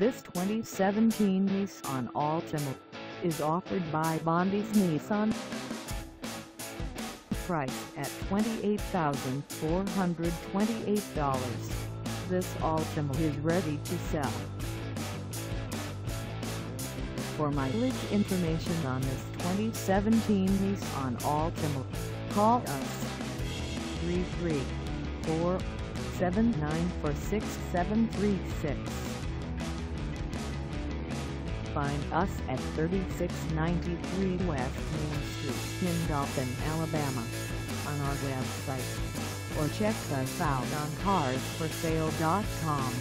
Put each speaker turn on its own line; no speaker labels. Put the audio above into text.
This 2017 Nissan Altima is offered by Bondy's Nissan. Price at $28,428. This Altima is ready to sell. For mileage information on this 2017 Nissan Altima, call us 334 7946736. Find us at 3693 West Main Street in Dothan, Alabama on our website or check us out on carsforsale.com.